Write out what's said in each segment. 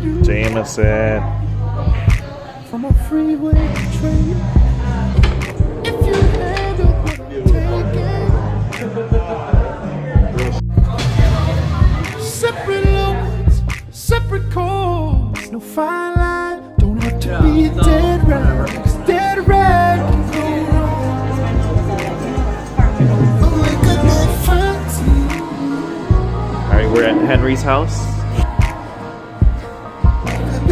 Jameson. From a freeway train. Separate separate. No. Don't have to be dead right. Alright, oh we're at Henry's house.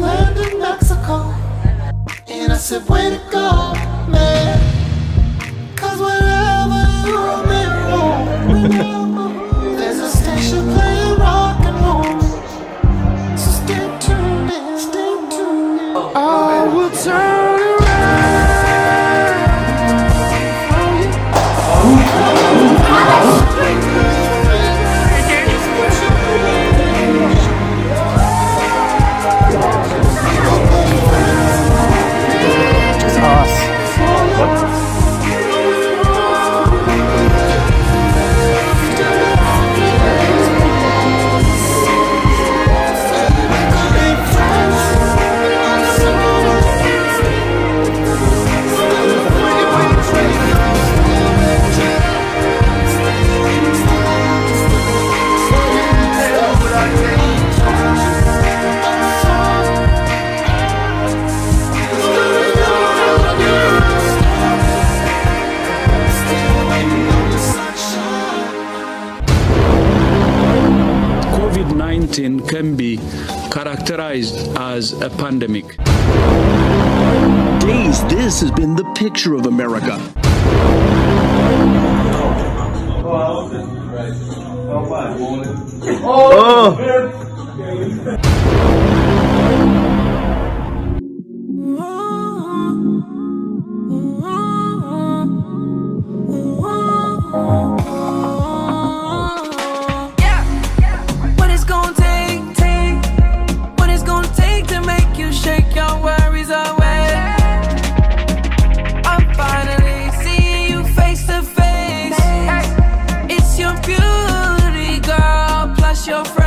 London, Mexico. And I said, way to go. 19 can be characterized as a pandemic. Days, this has been the picture of America. Oh. oh. your friend.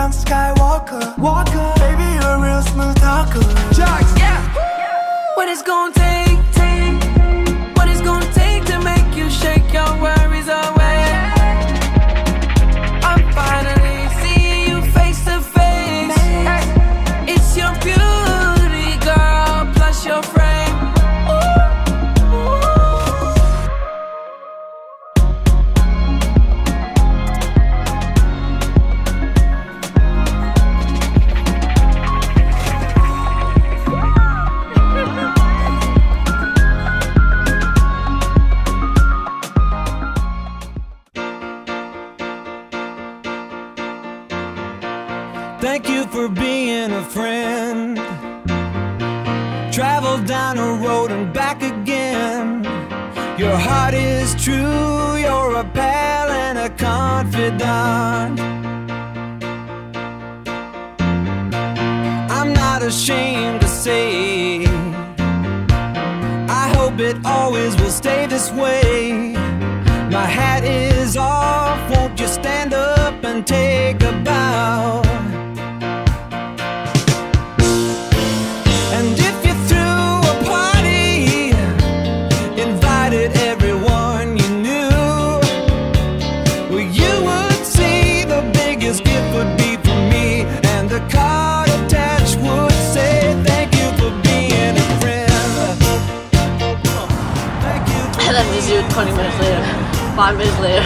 young Skywalker. Walker, baby, you're a real smooth talker. Jax, yeah. What it's gonna take, take, what it's gonna take to make you shake your world. Thank you for being a friend. Travel down a road and back again. Your heart is true, you're a pal and a confidant. I'm not ashamed to say, I hope it always will stay this way. My hat is off, won't you stand up and take Five minutes later.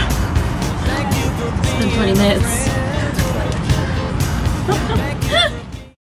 It's been 20 minutes.